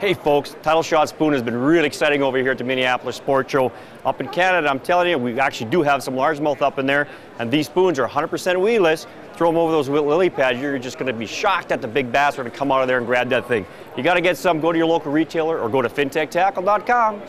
Hey folks, Title Shot Spoon has been really exciting over here at the Minneapolis Sport Show. Up in Canada, I'm telling you, we actually do have some largemouth up in there, and these spoons are 100% weedless. Throw them over those lily pads, you're just going to be shocked at the big bass are going to come out of there and grab that thing. You got to get some, go to your local retailer or go to fintechtackle.com.